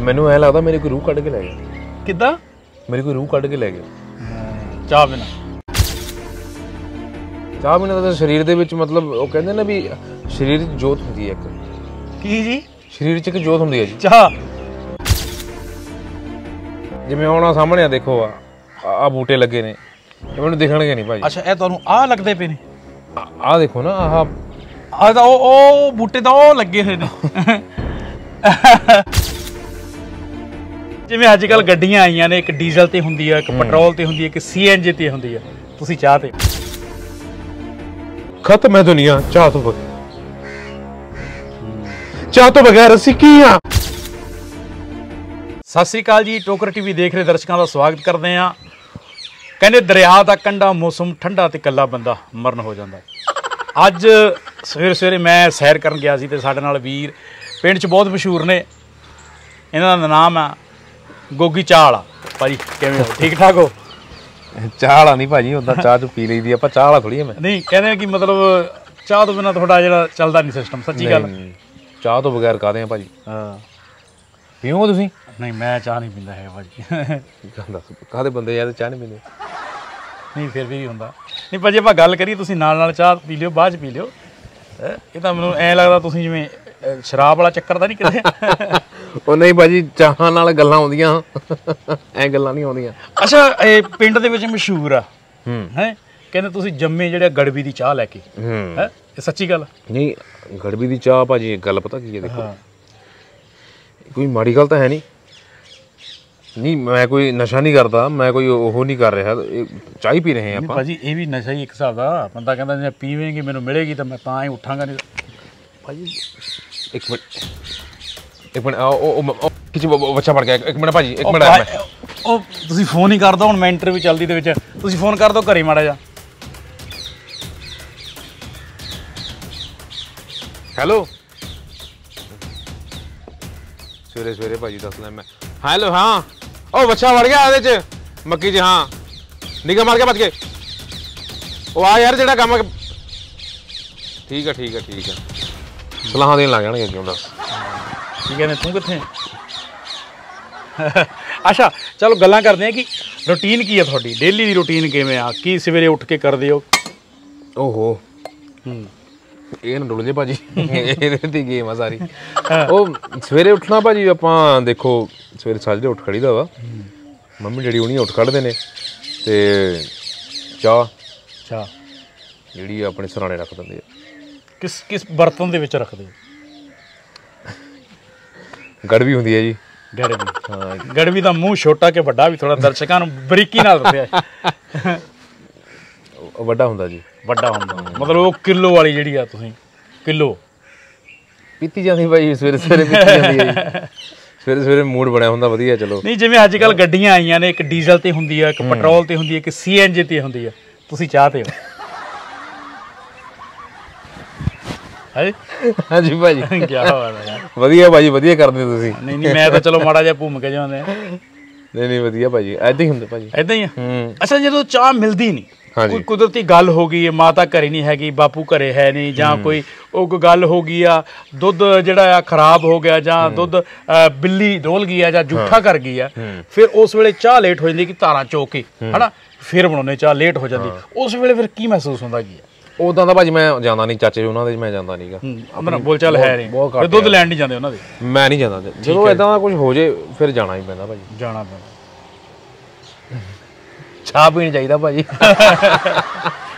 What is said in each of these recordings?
ਮੈਨੂੰ ਐ ਲੱਗਦਾ ਮੇਰੀ ਕੋਈ ਰੂਹ ਕੱਢ ਕੇ ਲੈ ਗਿਆ। ਕਿੱਦਾਂ? ਮੇਰੀ ਕੋਈ ਰੂਹ ਕੱਢ ਕੇ ਲੈ ਗਿਆ। ਚਾਹ ਬਿਨਾ ਚਾਹ ਬਿਨਾਂ ਤਾਂ ਸਰੀਰ ਦੇ ਵਿੱਚ ਮਤਲਬ ਉਹ ਕਹਿੰਦੇ ਨਾ ਵੀ ਸਰੀਰ 'ਚ ਜੋਤ ਹੁੰਦੀ ਹੈ ਇੱਕ। ਕੀ ਜੀ? ਸਰੀਰ 'ਚ ਇੱਕ ਜੋਤ ਹੁੰਦੀ ਹੈ ਜੀ। ਚਾਹ। ਜਿਵੇਂ ਹੁਣ ਆਹ ਸਾਹਮਣੇ ਆ ਦੇਖੋ ਆ ਆ ਬੂਟੇ ਲੱਗੇ ਨੇ। ਇਹ ਮੈਨੂੰ ਦਿਖਣਗੇ ਨਹੀਂ ਭਾਈ। ਅੱਛਾ ਇਹ ਤੁਹਾਨੂੰ ਆਹ ਲੱਗਦੇ ਪਏ ਨੇ? ਆ ਦੇਖੋ ਨਾ ਆਹ ਆਹ ਤਾਂ ਉਹ ਉਹ ਬੂਟੇ ਤਾਂ ਉਹ ਲੱਗੇ ਹੋਏ ਨੇ। ਜਿਵੇਂ ਅੱਜ ਕੱਲ ਗੱਡੀਆਂ ਆਈਆਂ ਨੇ ਇੱਕ ਡੀਜ਼ਲ ਤੇ ਹੁੰਦੀ ਆ ਇੱਕ ਪੈਟਰੋਲ ਤੇ ਹੁੰਦੀ ਆ ਇੱਕ ਸੀਐਨਜੀ ਤੇ ਹੁੰਦੀ ਆ ਤੁਸੀਂ ਚਾਹ ਤੇ। ਖਤਮ ਹੈ ਦੁਨੀਆ ਚਾਹ ਤੋਂ ਬਗੈਰ। ਚਾਹ ਤੋਂ ਬਗੈਰ ਅਸੀਂ ਕੀ ਆ? ਸਤਿ ਸ੍ਰੀ ਅਕਾਲ ਜੀ ਟੋਕਰ ਟੀਵੀ ਦੇਖ ਰਹੇ ਦਰਸ਼ਕਾਂ ਦਾ ਸਵਾਗਤ ਕਰਦੇ ਆ ਕਹਿੰਦੇ ਦਰਿਆ ਦਾ ਕੰਢਾ ਮੌਸਮ ਠੰਡਾ ਤੇ ਕੱਲਾ ਬੰਦਾ ਮਰਨ ਹੋ ਜਾਂਦਾ। ਅੱਜ ਸਵੇਰੇ ਸਵੇਰੇ ਮੈਂ ਸੈਰ ਕਰਨ ਗਿਆ ਸੀ ਤੇ ਸਾਡੇ ਨਾਲ ਵੀਰ ਪਿੰਡ 'ਚ ਬਹੁਤ ਮਸ਼ਹੂਰ ਨੇ। ਇਹਨਾਂ ਦਾ ਨਾਮ ਆ ਗੋਗੀ ਚਾਹ ਵਾਲਾ ਭਾਜੀ ਕਿਵੇਂ ਹੋ? ਠੀਕ ਠਾਕ ਹੋ? ਚਾਹ ਵਾਲਾ ਨਹੀਂ ਭਾਜੀ ਉਦਾਂ ਚਾਹ ਚ ਪੀ ਲਈਦੀ ਆਪਾਂ ਚਾਹ ਵਾਲਾ ਥੋੜੀ ਮੈਂ। ਨਹੀਂ ਕਹਿੰਦੇ ਕਿ ਮਤਲਬ ਚਾਹ ਤੋਂ ਬਿਨਾ ਤੁਹਾਡਾ ਜਿਹੜਾ ਚੱਲਦਾ ਨਹੀਂ ਸਿਸਟਮ ਸੱਚੀ ਗੱਲ ਚਾਹ ਤੋਂ ਬਗੈਰ ਕਾਦੇ ਆ ਭਾਜੀ? ਹਾਂ। ਪੀਓ ਤੁਸੀਂ? ਨਹੀਂ ਮੈਂ ਚਾਹ ਨਹੀਂ ਪੀਂਦਾ ਹੈ ਭਾਜੀ। ਦੱਸ ਕਾਦੇ ਬੰਦੇ ਯਾਰ ਚਾਹ ਨਹੀਂ ਪੀਂਦੇ? ਨਹੀਂ ਫਿਰ ਵੀ ਹੁੰਦਾ। ਨਹੀਂ ਭਾਜੀ ਆਪਾਂ ਗੱਲ ਕਰੀਏ ਤੁਸੀਂ ਨਾਲ ਨਾਲ ਚਾਹ ਪੀ ਲਿਓ ਬਾਅਦ ਚ ਪੀ ਲਿਓ। ਇਹ ਤਾਂ ਮੈਨੂੰ ਐ ਲੱਗਦਾ ਤੁਸੀਂ ਜਿਵੇਂ ਸ਼ਰਾਬ ਵਾਲਾ ਚੱਕਰ ਤਾਂ ਨਹੀਂ ਕਿਤੇ। ਉਹ ਨਹੀਂ ਭਾਜੀ ਚਾਹਾਂ ਨਾਲ ਗੱਲਾਂ ਆਉਂਦੀਆਂ। ਐ ਗੱਲਾਂ ਨਹੀਂ ਆਉਂਦੀਆਂ। ਅੱਛਾ ਇਹ ਪਿੰਡ ਦੇ ਵਿੱਚ ਮਸ਼ਹੂਰ ਆ। ਹੂੰ। ਹੈ? ਕਹਿੰਦੇ ਤੁਸੀਂ ਜੰਮੇ ਜਿਹੜੇ ਗੜਬੀ ਦੀ ਚਾਹ ਲੈ ਕੇ। ਹੂੰ। ਇਹ ਸੱਚੀ ਗੱਲ ਨਹੀਂ ਗੜਬੀ ਦੀ ਚਾਹ ਭਾਜੀ ਗੱਲ ਪਤਾ ਕੀ ਹੈ ਦੇਖੋ। ਕੋਈ ਮਾੜੀ ਗੱਲ ਤਾਂ ਹੈ ਨਹੀਂ। ਨਹੀਂ ਮੈਂ ਕੋਈ ਨਸ਼ਾ ਨਹੀਂ ਕਰਦਾ ਮੈਂ ਕੋਈ ਉਹ ਨਹੀਂ ਕਰ ਰਿਹਾ। ਚਾਹ ਹੀ ਪੀ ਰਹੇ ਆਪਾਂ। ਭਾਜੀ ਇਹ ਵੀ ਨਸ਼ਾ ਹੀ ਇੱਕ ਹਿਸਾਬ ਦਾ ਬੰਦਾ ਕਹਿੰਦਾ ਜੇ ਪੀਵੇਂਗੇ ਮੈਨੂੰ ਮਿਲੇਗੀ ਤਾਂ ਮੈਂ ਤਾਂ ਹੀ ਉੱਠਾਂਗਾ ਨਹੀਂ ਭਾਜੀ ਇੱਕ ਮਿੰਟ। ਇੱਕ ਮਿੰਟ ਉਹ ਉਹ- ਉਹ ਕਿਚ ਬੱਚਾ ਮਰ ਗਿਆ। ਇੱਕ ਮਿੰਟ ਭਾਜੀ ਇੱਕ ਮਿੰਟ ਉਹ ਤੁਸੀਂ ਫੋਨ ਹੀ ਕਰ ਦੋ ਹੁਣ ਮੈਂ ਇੰਟਰਵਿਊ ਚੱਲਦੀ ਦੇ ਵਿੱਚ। ਤੁਸੀਂ ਫੋਨ ਕਰ ਦਿਓ ਘਰੇ ਮਾੜਾ ਜਾ ਹੈਲੋ। ਸਵੇਰੇ ਸਵੇਰੇ ਭਾਜੀ ਦੱਸ ਲੈ ਮੈਂ। ਹੈਲੋ ਹਾਂ। ਉਹ ਬੱਚਾ ਵੜ ਗਿਆ ਇਹਦੇ ਚ। ਮੱਕੀ ਚ ਹਾਂ। ਨਿਗਾ ਮਾਰ ਕੇ ਬਚ ਗਏ ਉਹ ਆ ਯਾਰ ਜਿਹੜਾ ਕੰਮ ਠੀਕ ਆ ਠੀਕ ਆ ਠੀਕ ਆ। ਸਲਾਹਾਂ ਦੇਣ ਲੱਗ ਜਾਣਗੇ ਕਿਉਂ ਦੱਸ ਕੀ ਕਹਿੰਦੇ ਤੂੰ ਕਿੱਥੇ? ਅੱਛਾ ਚਲੋ ਗੱਲਾਂ ਕਰਦੇ ਆ ਕਿ ਰੁਟੀਨ ਕੀ ਹੈ ਤੁਹਾਡੀ? ਡੇਲੀ ਦੀ ਰੁਟੀਨ ਕਿਵੇਂ ਆ? ਕੀ ਸਵੇਰੇ ਉੱਠ ਕੇ ਕਰਦੇ ਹੋ? ਓਹੋ। ਹੂੰ। ਇਹ ਨਾ ਡੁੱਲ ਜੇ ਭਾਜੀ। ਇਹਦੇ ਦੀ ਗੇਮ ਆ ਸਾਰੀ। ਉਹ ਸਵੇਰੇ ਉੱਠਣਾ ਭਾਜੀ ਆਪਾਂ ਦੇਖੋ ਸਵੇਰੇ ਸਾਜਰੇ ਉੱਠ ਖੜੀਦਾ ਵਾ। ਮੰਮੀ ਡੈਡੀ ਹੁਣੀ ਉੱਠ ਖੜਦੇ ਨੇ। ਤੇ ਚਾਹ। ਅੱਛਾ ਜਿਹੜੀ ਆ ਆਪਣੇ ਸਰਾਣੇ ਰੱਖ ਦਿੰਦੇ ਆ। ਕਿਸ ਕਿਸ ਬਰਤਨ ਦੇ ਵਿੱਚ ਰੱਖਦੇ ਹੋ? ਗੜਵੀ ਹੁੰਦੀ ਹੈ ਜੀ। ਗੜਵੀ ਹਾਂ ਗੜਵੀ ਦਾ ਮੂੰਹ ਛੋਟਾ ਕਿ ਵੱਡਾ ਵੀ ਥੋੜਾ ਦਰਸ਼ਕਾਂ ਨੂੰ ਬਰੀਕੀ ਨਾਲ ਦੱਸਿਆ ਵੱਡਾ ਹੁੰਦਾ ਜੀ। ਵੱਡਾ ਹੁੰਦਾ ਮਤਲਬ ਉਹ ਕਿਲੋ ਵਾਲੀ ਜਿਹੜੀ ਆ ਤੁਸੀਂ ਕਿਲੋ। ਪੀਤੀ ਜਾਂਦੀ ਭਾਈ ਸਵੇਰੇ ਸਵੇਰੇ ਪੀਤੀ ਜਾਂਦੀ ਹੈ ਸਵੇਰੇ ਸਵੇਰੇ ਮੂਡ ਬਣਿਆ ਹੁੰਦਾ ਵਧੀਆ ਚਲੋ। ਨਹੀਂ ਜਿਵੇਂ ਅੱਜ ਕੱਲ ਗੱਡੀਆਂ ਆਈਆਂ ਨੇ ਇੱਕ ਡੀਜ਼ਲ ਤੇ ਹੁੰਦੀ ਆ ਇੱਕ ਪੈਟਰੋਲ ਤੇ ਹੁੰਦੀ ਆ ਇੱਕ ਸੀਐਨਜੀ ਤੇ ਹੁੰਦੀ ਆ ਤੁਸੀਂ ਚਾਹ ਤੇ ਹੋ। ਹੈ? ਹਾਂਜੀ ਭਾਜੀ। ਕੀ ਬਾਤ ਹੈ ਯਾਰ। ਵਧੀਆ ਭਾਜੀ ਵਧੀਆ ਕਰਦੇ ਤੁਸੀਂ। ਨਹੀਂ ਨਹੀਂ ਮੈਂ ਤਾਂ ਚਲੋ ਮਾੜਾ ਜਿਹਾ ਭੂਮ ਕੇ ਜਾਂਦੇ ਨਹੀਂ ਨਹੀਂ ਵਧੀਆ ਭਾਜੀ। ਐਦਾਂ ਹੀ ਹੁੰਦਾ ਭਾਜੀ। ਐਦਾਂ ਹੀ ਆ? ਹੂੰ। ਅੱਛਾ ਜਦੋਂ ਚਾਹ ਮਿਲਦੀ ਨਹੀਂ। ਕੋਈ ਕੁਦਰਤੀ ਗੱਲ ਹੋ ਗਈ ਹੈ ਮਾਤਾ ਘਰੇ ਨਹੀਂ ਹੈਗੀ ਬਾਪੂ ਘਰੇ ਹੈ ਨਹੀਂ ਜਾਂ ਕੋਈ ਉਹ ਕੋਈ ਗੱਲ ਹੋ ਗਈ ਆ ਦੁੱਧ ਜਿਹੜਾ ਆ ਖਰਾਬ ਹੋ ਗਿਆ ਜਾਂ ਦੁੱਧ ਬਿੱਲੀ ਡੋਲ ਗਈ ਆ ਜਾਂ ਜੂਠਾ ਕਰ ਗਈ ਆ ਫਿਰ ਉਸ ਵੇਲੇ ਚਾਹ ਲੇਟ ਹੋ ਜਾਂਦੀ ਕਿ ਧਾਰਾਂ ਚੋ ਕੇ ਹਨਾ? ਫਿਰ ਬਣਾਉਣੇ ਚਾਹ ਲੇਟ ਹੋ ਜਾਂਦੀ। ਉਸ ਵੇਲੇ ਫਿਰ ਕੀ ਮਹਿਸੂਸ ਹੁੰਦਾ ਕੀ ਆ? ਉਦਾਂ ਤਾਂ ਭਾਜੀ ਮੈਂ ਜਾਂਦਾ ਨਹੀਂ ਚਾਚੇ ਉਹਨਾਂ ਦੇ ਮੈਂ ਜਾਂਦਾ ਨਹੀਂਗਾ। ਆਪਣਾ ਬੋਲਚਾਲ ਹੈ ਨਹੀਂ। ਦੁੱਧ ਲੈਣ ਨਹੀਂ ਜਾਂਦੇ ਉਹਨਾਂ ਦੇ? ਮੈਂ ਨਹੀਂ ਜਾਂਦਾ। ਜਦੋਂ ਇਦਾਂ ਦਾ ਕੁਝ ਹੋ ਜੇ ਫਿਰ ਜਾਣਾ ਹੀ ਪੈਂਦਾ ਭਾਜੀ। ਜਾਣਾ ਪੈਂਦਾ। ਚਾਹ ਪੀਣੀ ਚਾਹੀਦਾ ਭਾਜੀ।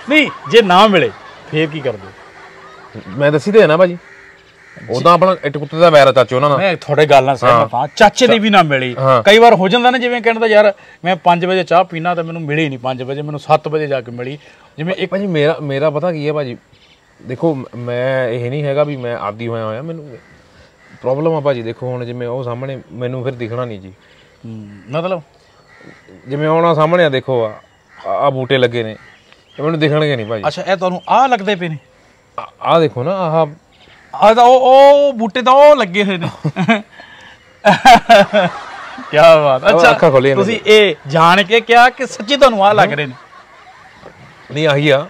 ਨਹੀਂ ਜੇ ਨਾ ਮਿਲੇ ਫੇਰ ਕੀ ਕਰਦੇ? ਮੈਂ ਦੱਸੀ ਤੇ ਨਾ ਭਾਜੀ। ਉਦਾਂ ਆਪਣਾ ਇੱਟ ਕੁੱਤੇ ਦਾ ਵੈਰ ਚਾਚੇ ਉਹਨਾਂ ਨਾਲ ਮੈਂ ਤੁਹਾਡੇ ਗੱਲ ਨਾਲ ਸਹਿਮਤ ਹਾਂ। ਚਾਚੇ ਦੀ ਵੀ ਨਾ ਮਿਲੀ। ਕਈ ਵਾਰ ਹੋ ਜਾਂਦਾ ਨਾ ਜਿਵੇਂ ਕਹਿੰਦਾ ਯਾਰ ਮੈਂ 5 ਵਜੇ ਚਾਹ ਪੀਣਾ ਤਾਂ ਮੈਨੂੰ ਮਿਲੀ ਨਹੀਂ। 5 ਵਜੇ ਮੈਨੂੰ 7 ਵਜੇ ਜਾ ਕੇ ਮਿਲੀ। ਜਿਵੇਂ ਇੱਕ ਭਾਜੀ ਮੇਰਾ ਮੇਰਾ ਪਤਾ ਕੀ ਹੈ ਭਾਜੀ? ਦੇਖੋ ਮ- ਇਹ ਨਹੀਂ ਹੈਗਾ ਵੀ ਮੈਂ ਆਦੀ ਹੋਇਆ ਹੋਇਆ ਮੈਨੂੰ ਪ੍ਰੋਬਲਮ ਆ ਭਾਜੀ ਦੇਖੋ ਹੁਣ ਜਿਵੇਂ ਉਹ ਸਾਹਮਣੇ ਮੈਨੂੰ ਫਿਰ ਦਿਖਣਾ ਨਹੀਂ ਜੀ। ਮਤਲਬ? ਜਿਵੇਂ ਆਹ ਸਾਹਮਣੇ ਆ ਦੇਖੋ ਆ ਆ ਬੂਟੇ ਲੱਗੇ ਨੇ ਇਹ ਮੈਨੂੰ ਦਿਖਣਗੇ ਨਹੀਂ ਭਾਜੀ। ਅੱਛਾ ਇਹ ਤੁਹਾਨੂੰ ਆਹ ਲੱਗਦੇ ਪਏ ਨੇ? ਆ ਦੇਖੋ ਨਾ ਆਹ ਆਹ ਤਾਂ ਉਹ ਉਹ ਬੂਟੇ ਤਾਂ ਉਹ ਲੱਗੇ ਹੋਏ ਨੇ। ਕੀ ਬਾਤ ਅੱਛਾ। ਤੁਸੀਂ ਇਹ ਜਾਣ ਕੇ ਕਿਹਾ ਕਿ ਸੱਚੀ ਤੁਹਾਨੂੰ ਆਹ ਲੱਗ ਰਹੇ ਨੇ? ਨਹੀਂ ਆਹੀ ਆ।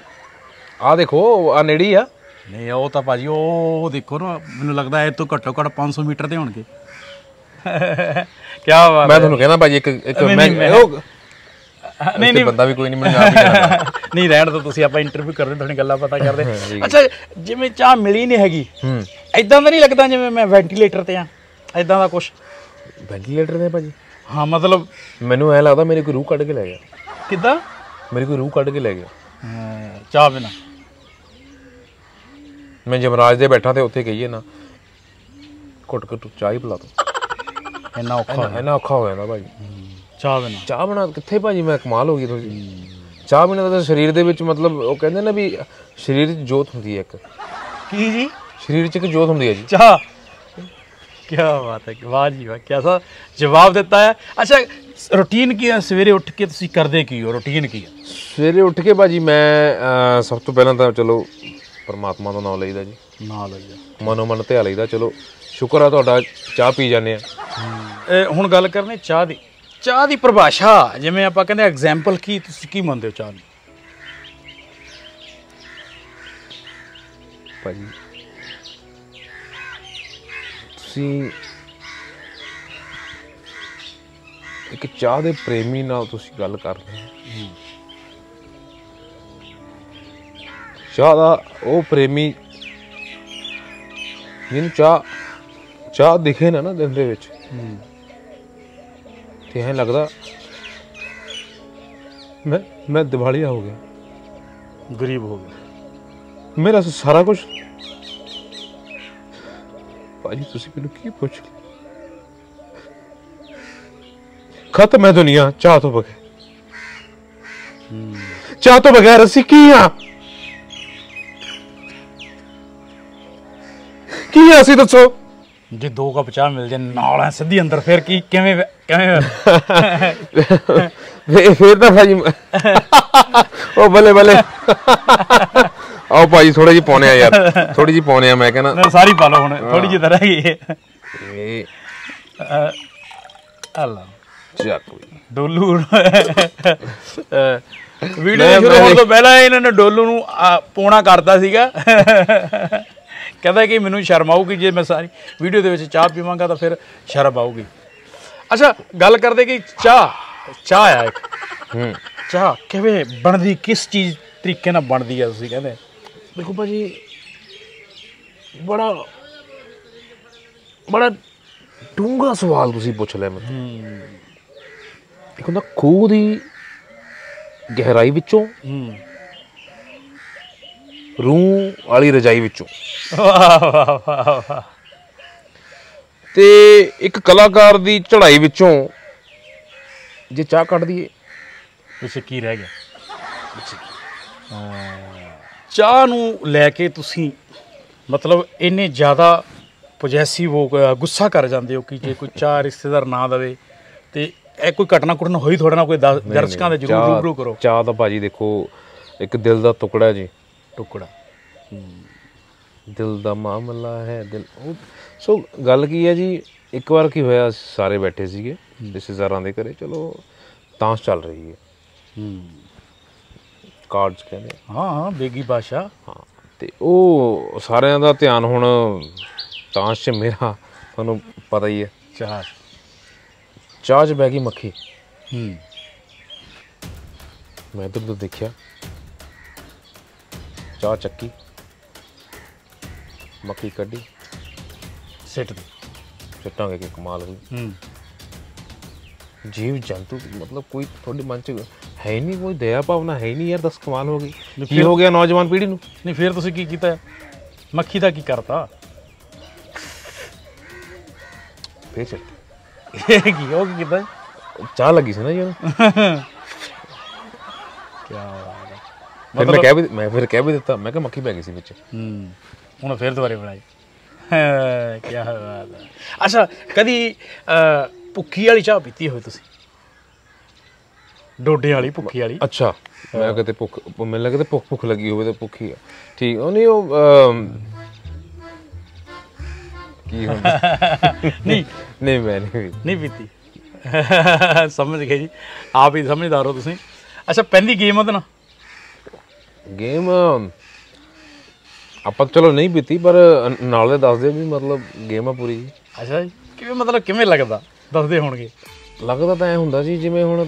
ਆ ਦੇਖੋ ਆ ਨੇੜੀ ਆ। ਨਹੀਂ ਉਹ ਤਾਂ ਭਾਜੀ ਉਹ ਦੇਖੋ ਨਾ ਮੈਨੂੰ ਲੱਗਦਾ ਇਹ ਤੋਂ ਘੱਟੋ ਘੱਟ 500 ਮੀਟਰ ਤੇ ਹੋਣਗੇ। ਕੀ ਬਾਤ ਮੈਂ ਤੁਹਾਨੂੰ ਕਹਿੰਦਾ ਭਾਜੀ ਇੱਕ ਇੱਕ ਨਹੀਂ, ਮੈਂ ਨਹੀਂ, ਨਹੀਂ ਨਹੀਂ। ਬੰਦਾ ਵੀ ਕੋਈ ਨਹੀਂ ਮੈਨੂੰ ਕਹਿਣਾ ਨਹੀਂ ਰਹਿਣ ਤੋਂ ਤੁਸੀਂ ਆਪਾਂ ਇੰਟਰਵਿਊ ਕਰਦੇ ਤੁਹਾਡੀ ਗੱਲਾਂ ਪਤਾ ਕਰਦੇ। ਅੱਛਾ ਜਿਵੇਂ ਚਾਹ ਮਿਲੀ ਨਹੀਂ ਹੈਗੀ ਹੂੰ। ਐਦਾਂ ਤਾਂ ਨਹੀਂ ਲੱਗਦਾ ਜਿਵੇਂ ਮੈਂ ਵੈਂਟੀਲੇਟਰ ਤੇ ਆ ਐਦਾਂ ਦਾ ਕੁਝ ਵੈਂਟੀਲੇਟਰ ਨੇ ਭਾਜੀ। ਹਾਂ ਮਤਲਬ ਮੈਨੂੰ ਐ ਲੱਗਦਾ ਮੇਰੇ ਕੋਈ ਰੂਹ ਕੱਢ ਕੇ ਲੈ ਗਿਆ। ਕਿਦਾਂ? ਮੇਰੀ ਕੋਈ ਰੂਹ ਕੱਢ ਕੇ ਲੈ ਗਿਆ। ਚਾਹ ਬਿਨਾ ਮੈਂ ਜਮਰਾਜ ਦੇ ਬੈਠਾ ਤੇ ਉੱਥੇ ਕਹੀਏ ਨਾ ਘੁੱਟ ਘੁੱਟ ਚਾਹ ਹੀ ਪਿਲਾ ਦੋ। ਇੰਨਾ ਔਖਾ ਇੰਨਾ ਔਖਾ ਹੋ ਜਾਂਦਾ ਭਾਜੀ ਚਾਹ ਬਿਨਾ ਚਾਹ ਬਣਾ ਕਿੱਥੇ ਭਾਜੀ ਮੈਂ ਕਮਾਲ ਹੋ ਗਈ ਤੁਹਾਡੀ। ਚਾਹ ਬਿਨਾਂ ਤਾਂ ਸਰੀਰ ਦੇ ਵਿੱਚ ਮਤਲਬ ਉਹ ਕਹਿੰਦੇ ਨਾ ਵੀ ਸਰੀਰ 'ਚ ਜੋਤ ਹੁੰਦੀ ਹੈ ਇੱਕ। ਕੀ ਜੀ? ਸਰੀਰ 'ਚ ਇੱਕ ਜੋਤ ਹੁੰਦੀ ਹੈ ਜੀ। ਚਾਹ। ਕੀ ਬਾਤ ਹੈ ਵਾਹ ਜੀ ਵਾਹ ਕਿਆ ਜਵਾਬ ਦਿੱਤਾ ਹੈ। ਅੱਛਾ ਰੁਟੀਨ ਕੀ ਹੈ ਸਵੇਰੇ ਉੱਠ ਕੇ ਤੁਸੀਂ ਕਰਦੇ ਕੀ ਹੋ? ਰੁਟੀਨ ਕੀ ਹੈ ਸਵੇਰੇ ਉੱਠ ਕੇ ਭਾਜੀ ਮੈਂ ਸਭ ਤੋਂ ਪਹਿਲਾਂ ਤਾਂ ਚਲੋ ਪਰਮਾਤਮਾ ਦਾ ਨਾਮ ਲਈਦਾ ਜੀ। ਨਾ ਲਈਦਾ। ਮਨੋ ਮਨ ਧਿਆ ਲਈਦਾ ਚਲੋ ਸ਼ੁਕਰ ਆ ਤੁਹਾਡਾ ਚਾਹ ਪੀ ਜਾਂਦੇ ਆ। ਇਹ ਹੁਣ ਗੱਲ ਕਰਨੀ ਚਾਹ ਦੀ। ਚਾਹ ਦੀ ਪਰਿਭਾਸ਼ਾ ਜਿਵੇਂ ਆਪਾਂ ਕਹਿੰਦੇ ਐਗਜ਼ਾਮਪਲ ਕੀ ਤੁਸੀਂ ਕੀ ਮੰਨਦੇ ਹੋ ਚਾਹ ਨੂੰ ਭਾਜੀ ਤੁਸੀਂ ਇੱਕ ਚਾਹ ਦੇ ਪ੍ਰੇਮੀ ਨਾਲ ਤੁਸੀਂ ਗੱਲ ਕਰ ਰਹੇ ਹੋ। ਚਾਹ ਦਾ ਉਹ ਪ੍ਰੇਮੀ ਜਿਹਨੂੰ ਚਾਹ ਚਾਹ ਦਿਖੇ ਨਾ ਨਾ ਦਿਨ ਦੇ ਵਿੱਚ। ਤੇ ਐਂ ਲੱਗਦਾ ਮੈਂ ਮੈਂ ਦਿਵਾਲੀਆ ਹੋ ਗਿਆ। ਗਰੀਬ ਹੋ ਗਏ ਮੇਰਾ ਸਾਰਾ ਕੁਝ ਭਾਜੀ ਤੁਸੀਂ ਮੈਨੂੰ ਕੀ ਪੁੱਛ ਖਤਮ ਹੈ ਦੁਨੀਆ ਚਾਹ ਤੋਂ ਬਗੈਰ। ਚਾਹ ਤੋਂ ਬਗੈਰ ਅਸੀਂ ਕੀ ਆ? ਕੀ ਆ ਅਸੀਂ ਦੱਸੋ? ਜੇ ਦੋ ਕੱਪ ਚਾਹ ਮਿਲ ਜੇ ਨਾਲ ਐ ਸਿੱਧੀ ਅੰਦਰ ਫਿਰ ਕੀ ਕਿਵੇਂ ਕਿਵੇਂ ਫੇਰ ਤਾਂ ਭਾਜੀ ਉਹ ਬੱਲੇ ਬੱਲੇ। ਆਓ ਭਾਜੀ ਥੋੜਾ ਜਿਹਾ ਪਾਉਨੇ ਆ ਯਾਰ। ਥੋੜੀ ਜਿਹੀ ਪਾਉਨੇ ਆ ਮੈਂ ਕਹਿੰਦਾ ਸਾਰੀ ਪਾ ਲਓ ਹੁਣ ਥੋੜੀ ਜਿਹੀ ਤਰ੍ਹਾਂ ਹੀ। ਇਹ ਅੱਲਾ। ਚੱਕ ਵੀ ਡੋਲੂ ਵੀਡੀਓ ਸ਼ੁਰੂ ਹੋਣ ਤੋਂ ਪਹਿਲਾਂ ਇਹਨਾਂ ਨੇ ਡੋਲੂ ਨੂੰ ਪੋਣਾ ਕਰਤਾ ਸੀਗਾ। ਕਹਿੰਦਾ ਕਿ ਮੈਨੂੰ ਸ਼ਰਮ ਆਊਗੀ ਜੇ ਮੈਂ ਸਾਰੀ ਵੀਡੀਓ ਦੇ ਵਿੱਚ ਚਾਹ ਪੀਵਾਂਗਾ ਤਾਂ ਫਿਰ ਸ਼ਰਮ ਆਊਗੀ। ਅੱਛਾ ਗੱਲ ਕਰਦੇ ਕਿ ਚਾਹ ਚਾਹ ਆ ਇੱਕ। ਹੂੰ। ਚਾਹ ਕਿਵੇਂ ਬਣਦੀ ਕਿਸ ਚੀਜ਼ ਤਰੀਕੇ ਨਾਲ ਬਣਦੀ ਆ ਤੁਸੀਂ ਕਹਿੰਦੇ? ਦੇਖੋ ਭਾਜੀ ਬੜਾ ਬੜਾ ਡੂੰਘਾ ਸਵਾਲ ਤੁਸੀਂ ਪੁੱਛ ਲਿਆ ਮੈਨੂੰ। ਇੱਕ ਹੁੰਦਾ ਖੂਹ ਦੀ ਗਹਿਰਾਈ ਵਿੱਚੋਂ ਹੂੰ। ਰੂਹ ਵਾਲੀ ਰਜਾਈ ਵਿੱਚੋਂ। ਵਾਹ ਵਾਹ ਵਾਹ ਵਾਹ। ਤੇ ਇੱਕ ਕਲਾਕਾਰ ਦੀ ਚੜ੍ਹਾਈ ਵਿੱਚੋਂ ਜੇ ਚਾਹ ਕੱਢ ਦਈਏ। ਪਿੱਛੇ ਕੀ ਰਹਿ ਗਿਆ? ਚਾਹ ਨੂੰ ਲੈ ਕੇ ਤੁਸੀਂ ਮਤਲਬ ਇੰਨੇ ਜ਼ਿਆਦਾ ਪੋਜੈਸਿਵ ਹੋ ਗੁੱਸਾ ਕਰ ਜਾਂਦੇ ਹੋ ਕਿ ਜੇ ਕੋਈ ਚਾਹ ਰਿਸ਼ਤੇਦਾਰ ਨਾ ਦਵੇ ਤੇ ਇਹ ਕੋਈ ਘਟਨਾ ਘਟਨਾ ਹੋਈ ਥੋੜਾ ਨਾ ਕੋਈ ਦਰਸ਼ਕਾਂ ਦੇ ਜਰੂਰ ਰੂਬਰੂ ਕਰੋ। ਚਾਹ ਤਾਂ ਭਾਜੀ ਦੇਖੋ ਇੱਕ ਦਿਲ ਦਾ ਟੁਕੜਾ ਜੀ। ਟੁਕੜਾ। ਦਿਲ ਦਾ ਮਾਮਲਾ ਹੈ ਦਿਲ ਸੋ ਗੱਲ ਕੀ ਹੈ ਜੀ ਇੱਕ ਵਾਰ ਕੀ ਹੋਇਆ ਸਾਰੇ ਬੈਠੇ ਸੀਗੇ ਰਿਸ਼ਤੇਦਾਰਾਂ ਦੇ ਘਰੇ ਚਲੋ ਤਾਂਸ ਚੱਲ ਰਹੀ ਹੈ। ਹੂੰ। ਕਾਰਡਸ ਕਹਿੰਦੇ। ਹਾਂ ਹਾਂ ਬੇਗੀ ਬਾਸ਼ਾ ਹਾਂ ਤੇ ਉਹ ਸਾਰਿਆਂ ਦਾ ਧਿਆਨ ਹੁਣ ਤਾਂਸ 'ਚ ਮੇਰਾ ਤੁਹਾਨੂੰ ਪਤਾ ਹੀ ਹੈ। ਚਾਹ। ਚਾਹ 'ਚ ਬਹਿ ਗਈ ਮੱਖੀ। ਹੂੰ। ਮੈਂ ਇੱਧਰ ਤੋਂ ਦੇਖਿਆ। ਚਾਹ ਚੱਕੀ। ਮੱਖੀ ਕੱਢੀ। ਸਿੱਟ ਦੇ ਸਿੱਟਾਂਗੇ ਕਿ ਕਮਾਲ ਹੋਈ ਹੂੰ। ਜੀਵ ਜੰਤੂ ਮਤਲਬ ਕੋਈ ਤੁਹਾਡੇ ਮਨ 'ਚ ਹੈ ਨਹੀਂ ਕੋਈ ਦਇਆ ਭਾਵਨਾ ਹੈ ਨਹੀਂ ਯਾਰ ਦਸ ਕਮਾਲ ਹੋ ਗਈ। ਕੀ ਹੋ ਗਿਆ ਨੌਜਵਾਨ ਪੀੜ੍ਹੀ ਨੂੰ? ਨਹੀਂ ਫਿਰ ਤੁਸੀਂ ਕੀ ਕੀਤਾ? ਮੱਖੀ ਦਾ ਕੀ ਕਰਤਾ? ਫੇਰ ਚੱਲ ਇਹ ਕੀ ਉਹ ਕੀ ਕੀਤਾ? ਚਾਹ ਲੱਗੀ ਸੀ ਨਾ ਜੀ ਉਹਨੂੰ। ਕੀ ਫਿਰ ਮੈਂ ਕਹਿ ਵੀ ਮੈਂ ਫਿਰ ਕਹਿ ਵੀ ਦਿੱਤਾ ਮੈਂ ਕਿਹਾ ਮੱਖੀ ਪੈ ਗਈ ਸੀ ਵਿੱਚ। ਹੂੰ ਹੁਣ ਫੇਰ ਦੁਬਾਰੇ ਬਣਾਈ। ਹਾਂ ਕੀ ਬਾਤ ਹੈ। ਅੱਛਾ ਕਦੀ ਭੁੱਖੀ ਵਾਲੀ ਚਾਹ ਪੀਤੀ ਹੋਵੇ ਤੁਸੀਂ? ਡੋਡੇ ਵਾਲੀ ਭੁੱਖੀ ਵਾਲੀ? ਅੱਛਾ ਮੈਂ ਕਿਤੇ ਭੁੱਖ ਮੈਨੂੰ ਲੱਗਾ ਤੇ ਭੁੱਖ ਭੁੱਖ ਲੱਗੀ ਹੋਵੇ ਤੇ ਭੁੱਖੀ ਆ। ਠੀਕ ਉਹ ਨਹੀਂ ਉਹ ਕੀ ਹੁੰਦਾ? ਨਹੀਂ। ਨਹੀਂ ਮੈਂ ਨਹੀਂ ਨਹੀਂ ਪੀਤੀ। ਸਮਝ ਗਏ ਜੀ। ਆਪ ਹੀ ਸਮਝਦਾਰ ਹੋ ਤੁਸੀਂ। ਅੱਛਾ ਪੈਂਦੀ ਗੇਮ ਉਹਦੇ ਨਾਲ? ਗੇਮ ਆਪਾਂ ਚਲੋ ਨਹੀਂ ਪੀਤੀ ਪਰ ਨਾਲ ਦੇ ਦੱਸਦੇ ਵੀ ਮਤਲਬ ਗੇਮ ਆ ਪੂਰੀ। ਜੀ ਅੱਛਾ ਜੀ। ਕਿਵੇਂ ਮਤਲਬ ਕਿਵੇਂ ਲੱਗਦਾ? ਦੱਸਦੇ ਹੋਣਗੇ। ਲੱਗਦਾ ਤਾਂ ਐ ਹੁੰਦਾ ਸੀ ਜਿਵੇਂ ਹੁਣ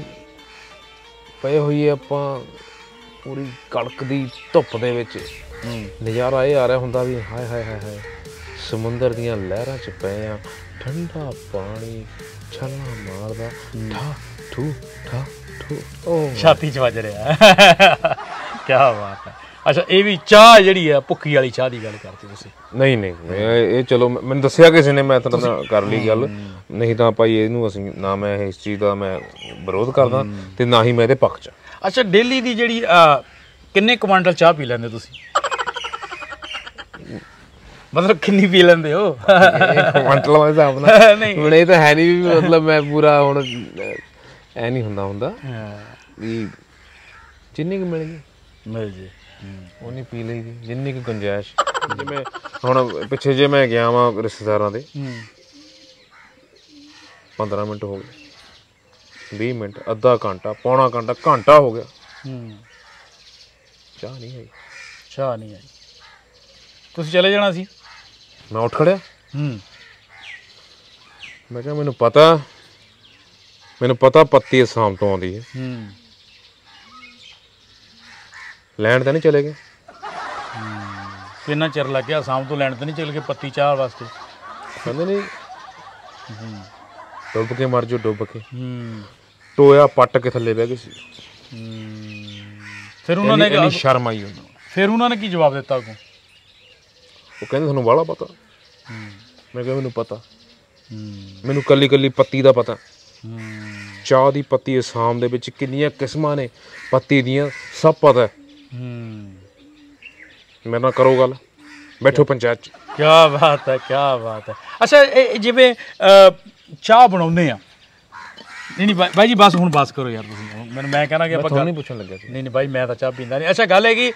ਪਏ ਹੋਈਏ ਆਪਾਂ ਪੂਰੀ ਕੜਕਦੀ ਧੁੱਪ ਦੇ ਵਿੱਚ। ਨਜ਼ਾਰਾ ਇਹ ਆ ਰਿਹਾ ਹੁੰਦਾ ਵੀ ਹਾਏ ਹਾਏ ਹਾਏ ਹਾਏ। ਸਮੁੰਦਰ ਦੀਆਂ ਲਹਿਰਾਂ 'ਚ ਪਏ ਆ। ਠੰਡਾ ਪਾਣੀ ਛੱਲਾ ਮਾਰਦਾ ਠਾ ਠੂ ਠਾ ਠੂ। ਓ ਛਾਤੀ 'ਚ ਵੱਜ ਰਿਹਾ। ਕੀ ਬਾਤ ਹੈ। ਅੱਛਾ ਇਹ ਵੀ ਚਾਹ ਜਿਹੜੀ ਆ ਭੁੱਖੀ ਵਾਲੀ ਚਾਹ ਦੀ ਗੱਲ ਕਰਦੇ ਤੁਸੀਂ? ਨਹੀਂ ਨਹੀਂ ਇਹ ਚਲੋ ਮੈਨੂੰ ਦੱਸਿਆ ਕਿਸੇ ਨੇ ਮੈਂ ਤਾਂ ਕਰ ਲਈ ਗੱਲ। ਨਹੀਂ ਤਾਂ ਭਾਈ ਇਹਨੂੰ ਅਸੀਂ ਨਾ ਮੈਂ ਇਸ ਚੀਜ਼ ਦਾ ਮੈਂ ਵਿਰੋਧ ਕਰਦਾ ਤੇ ਨਾ ਹੀ ਮੈਂ ਇਹਦੇ ਪੱਖ 'ਚ। ਅੱਛਾ ਡੇਲੀ ਦੀ ਜਿਹੜੀ ਕਿੰਨੇ ਕੁਆਂਟਲ ਚਾਹ ਪੀ ਲੈਂਦੇ ਤੁਸੀਂ? ਮਤਲਬ ਕਿੰਨੀ ਪੀ ਲੈਂਦੇ ਹੋ ਕੁਆਂਟਲ ਵਾਲੇ ਹਿਸਾਬ ਨਾਲ ਨਹੀਂ ਹੁਣ ਇਹ ਤਾਂ ਹੈ ਨਹੀਂ ਵੀ ਮਤਲਬ ਮੈਂ ਪੂਰਾ ਹੁਣ ਐ ਨਹੀਂ ਹੁੰਦਾ ਹੁੰਦਾ ਹਾਂ, ਵੀ ਜਿੰਨੀ ਕੁ ਮਿਲ ਗਈ ਮਿਲ ਜੇ ਉਹਨੇ ਪੀ ਲਈ ਦੀ ਜਿੰਨੀ ਕੁ ਗੁੰਜਾਇਸ਼ ਜਿਵੇਂ ਹੁਣ ਪਿੱਛੇ ਜੇ ਮੈਂ ਗਿਆ ਵਾਂ ਰਿਸ਼ਤੇਦਾਰਾਂ ਦੇ ਹੂੰ 15 ਮਿੰਟ ਹੋ ਗਏ 20 ਮਿੰਟ ਅੱਧਾ ਘੰਟਾ ਪੌਣਾ ਘੰਟਾ ਘੰਟਾ ਹੋ ਗਿਆ ਹੂੰ ਚਾਹ ਨਹੀਂ ਆਈ ਚਾਹ ਨਹੀਂ ਆਈ ਤੁਸੀਂ ਚਲੇ ਜਾਣਾ ਸੀ ਮੈਂ ਉੱਠ ਖੜਿਆ। ਹੂੰ। ਮੈਂ ਕਿਹਾ ਮੈਨੂੰ ਪਤਾ ਮੈਨੂੰ ਪਤਾ ਪੱਤੀ ਅਸਾਮ ਤੋਂ ਆਉਂਦੀ ਹੈ। ਹੂੰ। ਲੈਣ ਤਾਂ ਨਹੀਂ ਚਲੇ ਗਏ। ਕਿੰਨਾ ਚਿਰ ਲੱਗਿਆ ਸ਼ਾਮ ਤੋਂ ਲੈਣ ਤੇ ਨਹੀਂ ਚੱਲ ਗਏ ਪੱਤੀ ਚਾਹ ਵਾਸਤੇ? ਕਹਿੰਦੇ ਨਹੀਂ। ਡੁੱਬ ਕੇ ਮਰ ਜਾਓ ਡੁੱਬ ਕੇ। ਹੂੰ। ਟੋਇਆ ਪੱਟ ਕੇ ਥੱਲੇ ਬਹਿ ਗਏ ਸੀ। ਫਿਰ ਉਹਨਾਂ ਨੇ ਇੰਨੀ- ਸ਼ਰਮ ਆਈ ਉਹਨੂੰ। ਫਿਰ ਉਹਨਾਂ ਨੇ ਕੀ ਜਵਾਬ ਦਿੱਤਾ ਅੱਗੋਂ? ਉਹ ਕਹਿੰਦੇ ਤੁਹਾਨੂੰ ਬਾਹਲਾ ਪਤਾ। ਹੂੰ। ਮੈਂ ਕਿਹਾ ਮੈਨੂੰ ਪਤਾ। ਹੂੰ। ਮੈਨੂੰ ਕੱਲੀ ਕੱਲੀ ਪੱਤੀ ਦਾ ਪਤਾ। ਹੂੰ। ਚਾਹ ਦੀ ਪੱਤੀ ਅਸਾਮ ਦੇ ਵਿੱਚ ਕਿੰਨੀਆਂ ਕਿਸਮਾਂ ਨੇ ਪੱਤੀ ਦੀਆਂ ਸਭ ਪਤਾ ਮੇਰੇ ਨਾਲ ਕਰੋ ਗੱਲ। ਬੈਠੋ ਪੰਚਾਇਤ ਚ। ਕੀ ਬਾਤ ਹੈ ਕੀ ਬਾਤ ਹੈ। ਅੱਛਾ ਇਹ ਜਿਵੇਂ ਚਾਹ ਬਣਾਉਂਦੇ ਆ। ਨਹੀਂ ਨਹੀਂ ਬਾਈ ਜੀ ਬਸ ਹੁਣ ਬਸ ਕਰੋ ਯਾਰ ਤੁਸੀਂ। ਮੈਨੂੰ ਮੈਂ ਕਹਿਣਾ ਕਿ ਆਪਾਂ ਗੱਲ- ਨਹੀਂ ਪੁੱਛਣ ਲੱਗਿਆ ਸੀ। ਨਹੀਂ ਨਹੀਂ ਬਾਈ ਮੈਂ ਤਾਂ ਚਾਹ ਪੀਂਦਾ ਨਹੀਂ। ਅੱਛਾ ਗੱਲ ਹੈ ਕਿ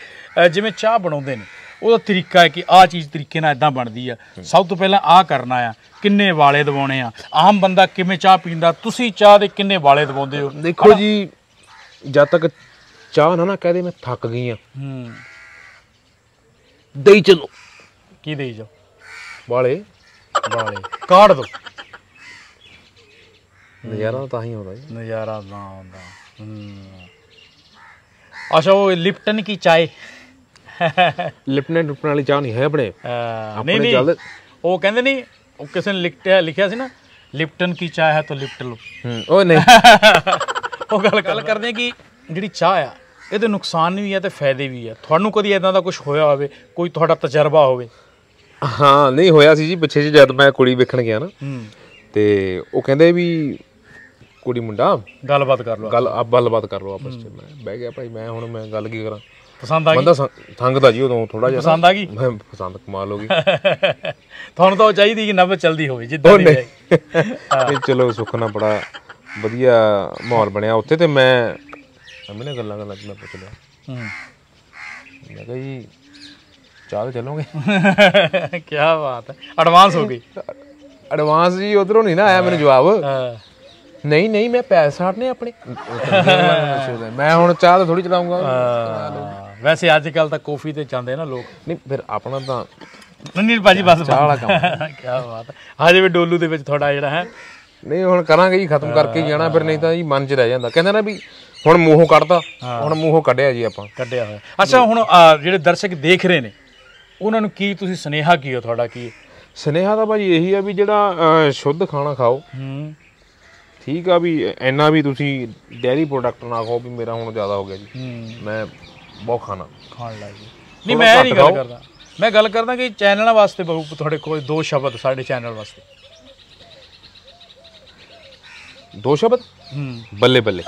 ਜਿਵੇਂ ਚਾਹ ਬਣਾਉਂਦੇ ਨੇ ਉਹਦਾ ਤਰੀਕਾ ਹੈ ਕਿ ਆਹ ਚੀਜ਼ ਤਰੀਕੇ ਨਾਲ ਇਦਾਂ ਬਣਦੀ ਆ। ਸਭ ਤੋਂ ਪਹਿਲਾਂ ਆਹ ਕਰਨਾ ਆ ਕਿੰਨੇ ਵਾਲੇ ਦਵਾਉਣੇ ਆ? ਆਮ ਬੰਦਾ ਕਿਵੇਂ ਚਾਹ ਪੀਂਦਾ? ਤੁਸੀਂ ਚਾਹ ਦੇ ਕਿੰਨੇ ਵਾਲੇ ਦਵਾਉਂਦੇ ਹੋ? ਦੇਖੋ ਜੀ ਜਦ ਤੱਕ ਚਾਹ ਨਾ ਨਾ ਕਹਦੇ ਮੈਂ ਥੱਕ ਗਈ ਆ। ਹੂੰ। ਦਈ ਚਲੋ। ਕੀ ਦੇਈ ਜਾਓ? ਵਾਲੇ ਵਾਲੇ। ਕਾੜ ਦੋ। ਨਜ਼ਾਰਾ ਤਾਂ ਹੀ ਆਉਂਦਾ ਜੀ। ਨਜ਼ਾਰਾ ਨਾ ਆਉਂਦਾ। ਹੂੰ। ਅੱਛਾ ਉਹ ਲਿਪਟਨ ਕੀ ਚਾय ਲਿਪਨੇ ਟੁੱਟਣ ਵਾਲੀ ਚਾਹ ਨਹੀਂ ਹੈ ਆਪਣੇ। ਨਹੀਂ ਨਹੀਂ। ਉਹ ਕਹਿੰਦੇ ਨਹੀਂ ਉਹ ਕਿਸੇ ਨੇ ਲਿਖਿਆ ਲਿਖਿਆ ਸੀ ਨਾ ਲਿਪਟਨ ਕੀ ਚਾय ਹੈ ਤਾਂ ਲਿਪਟ ਹੂੰ ਉਹ ਨਹੀਂ। ਉਹ ਗੱਲ ਗੱਲ ਕਰਦੇ ਕਿ ਜਿਹੜੀ ਚਾਹ ਆ ਇਹਦੇ ਨੁਕਸਾਨ ਵੀ ਆ ਤੇ ਫਾਇਦੇ ਵੀ ਆ। ਤੁਹਾਨੂੰ ਕਦੀ ਇਦਾਂ ਦਾ ਕੁਝ ਹੋਇਆ ਹੋਵੇ ਕੋਈ ਤੁਹਾਡਾ ਤਜਰਬਾ ਹੋਵੇ? ਹਾਂ ਨਹੀਂ ਹੋਇਆ ਸੀ ਜੀ ਪਿੱਛੇ ਜਦ ਮੈਂ ਕੁੜੀ ਵੇਖਣ ਗਿਆ ਨਾ। ਤੇ ਉਹ ਕਹਿੰਦੇ ਵੀ ਕੁੜੀ ਮੁੰਡਾ ਗੱਲਬਾਤ ਕਰ ਲਓ। ਗੱਲ ਗੱਲਬਾਤ ਕਰ ਲਓ ਆਪਸ ਚ। ਮੈਂ ਬਹਿ ਗਿਆ ਭਾਈ ਮੈਂ ਹੁਣ ਮੈਂ ਗੱਲ ਕੀ ਕਰਾਂ? ਪਸੰਦ ਆ ਗਈ? ਬੰਦਾ ਸੰਗਦਾ ਜੀ ਉਦੋਂ ਥੋੜਾ ਜਿਹਾ ਪਸੰਦ ਆ ਗਈ? ਮੈਂ ਪਸੰਦ ਕਮਾਲ ਹੋ ਗਈ। ਤੁਹਾਨੂੰ ਤਾਂ ਚਾਹੀਦੀ ਕਿ ਨਬਜ਼ ਚਲਦੀ ਹੋਵੇ ਜਿੱਦਾਂ ਦੀ। ਇਹ ਚਲੋ ਸੁੱਖ ਨਾਲ ਬੜਾ ਵਧੀਆ ਮਾਹੌਲ ਬਣਿਆ ਉੱਥੇ ਤੇ ਮੈਂ ਅਮੀ ਨੇ ਗੱਲਾਂ ਚ ਮੈਂ ਪੁੱਛ ਲਿਆ। ਹੂੰ। ਮੈਂ ਕਿਹਾ ਜੀ ਚਾਹ ਚੱਲੋਗੇ? ਕੀ ਬਾਤ ਹੈ। ਐਡਵਾਂਸ ਹੋ ਗਈ। ਐਡਵਾਂਸ ਜੀ ਉਧਰੋਂ ਨਹੀਂ ਨਾ ਆਇਆ ਮੈਨੂੰ ਜਵਾਬ। ਹਾਂ। ਨਹੀਂ ਨਹੀਂ ਮੈਂ ਪੈਸੇ ਸਾੜਨੇ ਆਪਣੇ। ਮੈਂ ਹੁਣ ਚਾਹ ਤਾਂ ਥੋੜੀ ਚਲਾਉਂਗਾ। ਹਾਂ। ਵੈਸੇ ਅੱਜ ਕੱਲ ਤਾਂ ਕਾਫੀ ਤੇ ਜਾਂਦੇ ਨਾ ਲੋਕ। ਨਹੀਂ ਫਿਰ ਆਪਣਾ ਤਾਂ ਨਹੀਂ ਨਹੀਂ ਭਾਜੀ ਬਸ ਚਾਹ ਵਾਲਾ ਕੰਮ। ਕੀ ਬਾਤ ਹੈ। ਹਜੇ ਵੀ ਡੋਲੂ ਦੇ ਵਿੱਚ ਤੁਹਾਡਾ ਜਿਹੜਾ ਹੈ। ਨਹੀਂ ਹੁਣ ਕਰਾਂਗੇ ਜੀ ਖਤਮ ਕਰਕੇ ਜਾਣਾ ਫਿਰ ਨਹੀਂ ਤਾਂ ਜੀ ਮਨ 'ਚ ਰਹਿ ਜਾਂਦਾ। ਕਹਿੰਦਾ ਨਾ ਵੀ ਹੁਣ ਮੂੰਹੋਂ ਕੱਢਦਾ ਹੁਣ ਮੂੰਹੋਂ ਕੱਢਿਆ ਜੀ ਆਪਾਂ। ਕੱਢਿਆ ਹੋਇਆ। ਅੱਛਾ ਹੁਣ ਜਿਹੜੇ ਦਰਸ਼ਕ ਦੇਖ ਰਹੇ ਨੇ ਉਹਨਾਂ ਨੂੰ ਕੀ ਤੁਸੀਂ ਸੁਨੇਹਾ ਕੀ ਹੋ ਤੁਹਾਡਾ ਕੀ? ਸਨੇਹਾ ਤਾਂ ਭਾਜੀ ਇਹੀ ਆ ਵੀ ਜਿਹੜਾ ਸ਼ੁੱਧ ਖਾਣਾ ਖਾਓ। ਹੂੰ। ਠੀਕ ਆ ਵੀ ਇੰਨਾ ਵੀ ਤੁਸੀਂ ਡੈਰੀ ਪ੍ਰੋਡਕਟ ਨਾ ਖਾਓ ਵੀ ਮੇਰਾ ਹੁਣ ਜ਼ਿਆਦਾ ਹੋ ਗਿਆ ਜੀ। ਮੈਂ ਬਹੁਤ ਖਾਣਾ। ਖਾਣ ਲੱਗ ਗਏ। ਨਹੀਂ ਮੈਂ ਨਹੀਂ ਗੱਲ ਕਰਦਾ। ਮੈਂ ਗੱਲ ਕਰਦਾ ਕਿ ਚੈਨਲਾਂ ਵਾਸਤੇ ਬਹੁ ਤੁਹਾਡੇ ਕੋਲ ਦੋ ਸ਼ਬਦ ਸਾਡੇ ਚੈਨਲ ਵਾਸਤੇ। ਦੋ ਸ਼ਬਦ? ਹੂੰ। ਬੱਲੇ ਬੱਲੇ।